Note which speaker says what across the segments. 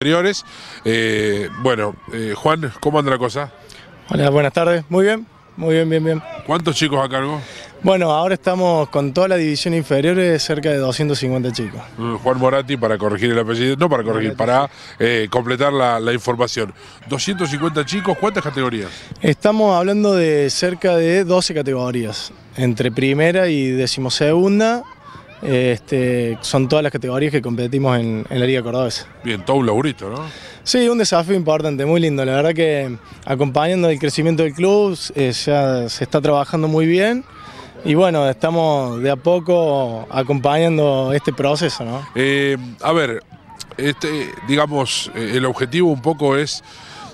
Speaker 1: inferiores. Eh, bueno, eh, Juan, ¿cómo anda la cosa?
Speaker 2: Hola, buenas tardes. Muy bien, muy bien, bien, bien.
Speaker 1: ¿Cuántos chicos a cargo?
Speaker 2: Bueno, ahora estamos con toda la división inferior de cerca de 250 chicos.
Speaker 1: Mm, Juan Moratti para corregir el apellido, no para corregir, para eh, completar la, la información. 250 chicos, ¿cuántas categorías?
Speaker 2: Estamos hablando de cerca de 12 categorías, entre primera y decimosegunda. Este, son todas las categorías que competimos en, en la Liga Cordobesa.
Speaker 1: Bien, todo un laburito, ¿no?
Speaker 2: Sí, un desafío importante, muy lindo. La verdad que acompañando el crecimiento del club eh, ya se está trabajando muy bien. Y bueno, estamos de a poco acompañando este proceso, ¿no?
Speaker 1: Eh, a ver, este, digamos, eh, el objetivo un poco es,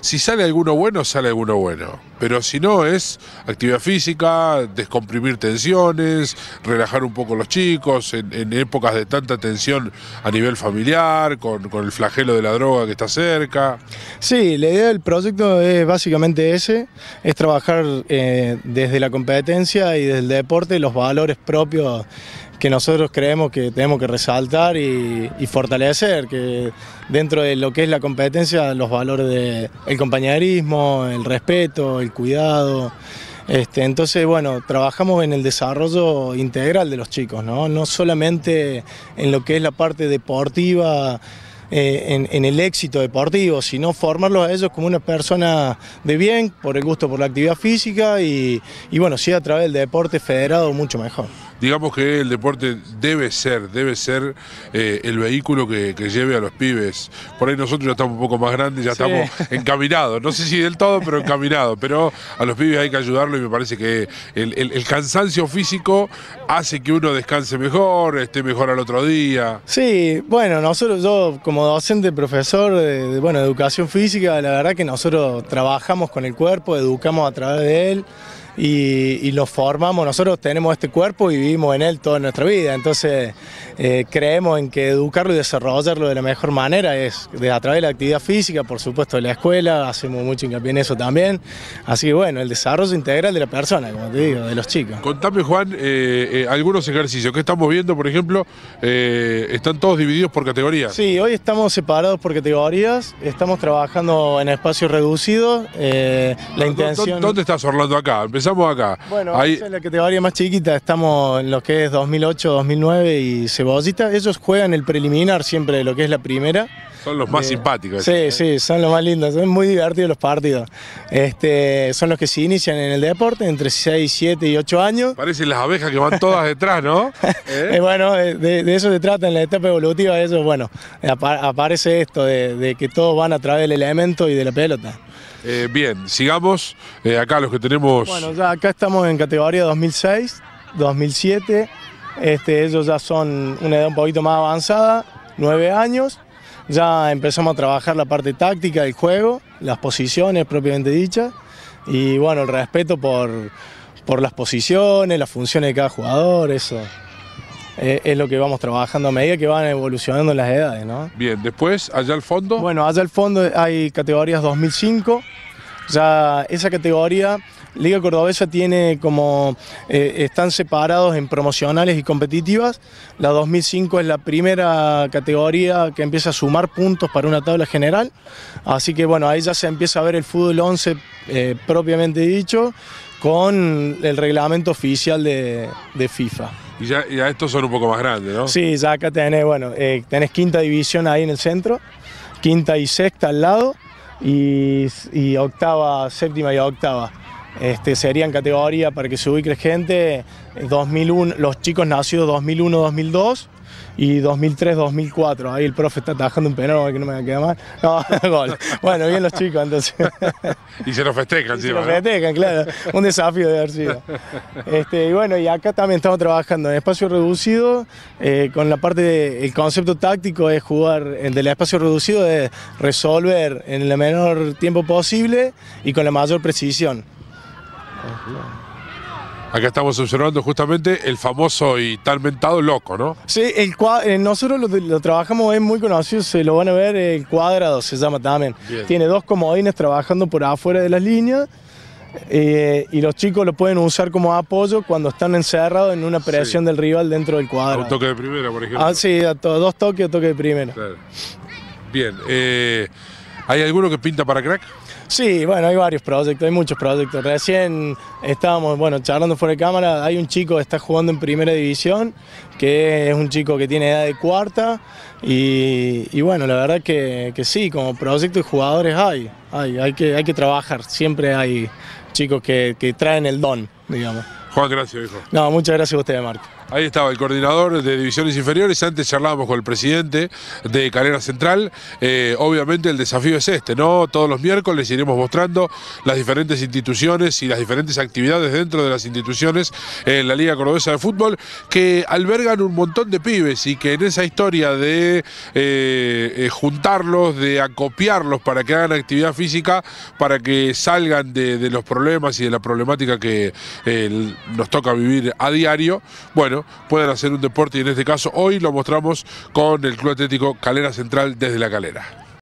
Speaker 1: si sale alguno bueno, sale alguno bueno. Pero si no, es actividad física, descomprimir tensiones, relajar un poco los chicos en, épocas de tanta tensión a nivel familiar, con, con el flagelo de la droga que está cerca.
Speaker 2: Sí, la idea del proyecto es básicamente ese, es trabajar eh, desde la competencia y desde el deporte los valores propios que nosotros creemos que tenemos que resaltar y, fortalecer, que dentro de lo que es la competencia, los valores del compañerismo, el respeto, el cuidado. Este, entonces, bueno, trabajamos en el desarrollo integral de los chicos, ¿no? no solamente en lo que es la parte deportiva, eh, en, en, el éxito deportivo, sino formarlos a ellos como una persona de bien, por el gusto por la actividad física y, y bueno, si a través del deporte federado mucho mejor
Speaker 1: digamos que el deporte debe ser, debe ser eh, el vehículo que, que, lleve a los pibes. Por ahí nosotros ya estamos un poco más grandes, ya sí. estamos encaminados, no sé si del todo, pero encaminados. Pero a los pibes hay que ayudarlo y me parece que el, el, el, cansancio físico hace que uno descanse mejor, esté mejor al otro día.
Speaker 2: Sí, bueno, nosotros, yo como docente, profesor de, de educación física, la verdad que nosotros trabajamos con el cuerpo, educamos a través de él y, y, lo formamos. Nosotros tenemos este cuerpo y vivimos en él toda nuestra vida, entonces eh, creemos en que educarlo y desarrollarlo de la mejor manera es de, a través de la actividad física, por supuesto de la escuela, hacemos mucho hincapié en eso también. Así que bueno, el desarrollo integral de la persona, como te digo, de los chicos.
Speaker 1: Contame Juan, eh, eh, algunos ejercicios que estamos viendo, por ejemplo, están todos divididos por categorías.
Speaker 2: Sí, hoy estamos separados por categorías, estamos trabajando en espacios reducidos. La intención...
Speaker 1: ¿Dónde estás Orlando acá? Empezamos acá.
Speaker 2: Bueno, Ahí... esa es la categoría más chiquita, estamos en lo que es 2008, 2009 y Cebollita. Ellos juegan el preliminar siempre de lo que es la primera.
Speaker 1: Son los más eh, simpáticos.
Speaker 2: Sí, sí, son los más lindos. Son muy divertidos los partidos. Este, son los que se inician en el deporte entre 6, 7 y 8 años.
Speaker 1: Parecen las abejas que van todas detrás, ¿no?
Speaker 2: ¿Eh? bueno, de, de, eso se trata en la etapa evolutiva. Eso, bueno, aparece esto de, de que todos van a través del elemento y de la pelota.
Speaker 1: Eh, bien, sigamos. Eh, acá los que tenemos.
Speaker 2: Bueno, ya acá estamos en categoría 2006, 2007. Este, ellos ya son una edad un poquito más avanzada, 9 años. Ya empezamos a trabajar la parte táctica del juego, las posiciones propiamente dichas. Y bueno, el respeto por, por las posiciones, las funciones de cada jugador, eso es lo que vamos trabajando a medida que van evolucionando las edades. ¿no?
Speaker 1: Bien, después, allá al fondo.
Speaker 2: Bueno, allá al fondo hay categorías 2005, ya esa categoría, Liga Cordobesa tiene como, eh, están separados en promocionales y competitivas, la 2005 es la primera categoría que empieza a sumar puntos para una tabla general, así que bueno, ahí ya se empieza a ver el fútbol 11 eh, propiamente dicho, con el reglamento oficial de, de FIFA.
Speaker 1: Y ya, ya, estos son un poco más grandes, ¿no?
Speaker 2: Sí, ya acá tenés, bueno, eh, tenés quinta división ahí en el centro, quinta y sexta al lado, y, octava, séptima y octava. Este, serían categoría para que se ubique gente, 2001, los chicos nacidos 2001-2002 y 2003-2004. Ahí el profe está atajando un penal, que no me va a quedar mal. No, gol. Bueno, bien los chicos, entonces.
Speaker 1: y se lo festejan, sí.
Speaker 2: Se lo festejan, claro. Un desafío de haber sido. Este, y bueno, y acá también estamos trabajando en espacio reducido, eh, con la parte del concepto táctico es jugar en del espacio reducido, es resolver en el menor tiempo posible y con la mayor precisión.
Speaker 1: Acá estamos observando justamente el famoso y tan mentado loco, ¿no?
Speaker 2: Sí, el eh, nosotros lo, lo, trabajamos, es muy conocido, se lo van a ver, el cuadrado se llama también. Bien. Tiene dos comodines trabajando por afuera de las líneas eh, y los chicos lo pueden usar como apoyo cuando están encerrados en una presión sí. del rival dentro del cuadro.
Speaker 1: un toque de primera, por ejemplo.
Speaker 2: Ah, sí, to dos toques o toque de primera. Claro.
Speaker 1: Bien, eh, ¿hay alguno que pinta para crack?
Speaker 2: Sí, bueno, hay varios proyectos, hay muchos proyectos. Recién estábamos, bueno, charlando fuera de cámara, hay un chico que está jugando en primera división, que es un chico que tiene edad de cuarta, y, y bueno, la verdad que, que sí, como proyecto de jugadores hay, hay, hay, que, hay que trabajar, siempre hay chicos que, que traen el don, digamos.
Speaker 1: Juan, gracias, hijo.
Speaker 2: No, muchas gracias a usted, Marco.
Speaker 1: Ahí estaba el coordinador de divisiones inferiores. Antes charlábamos con el presidente de Calera Central. Eh, obviamente el desafío es este, ¿no? Todos los miércoles iremos mostrando las diferentes instituciones y las diferentes actividades dentro de las instituciones en la Liga Cordobesa de Fútbol que albergan un montón de pibes y que en esa historia de eh, eh, juntarlos, de acopiarlos para que hagan actividad física, para que salgan de, de los problemas y de la problemática que nos toca vivir a diario, puedan hacer un deporte y en este caso hoy lo mostramos con el Club Atlético Calera Central desde la Calera.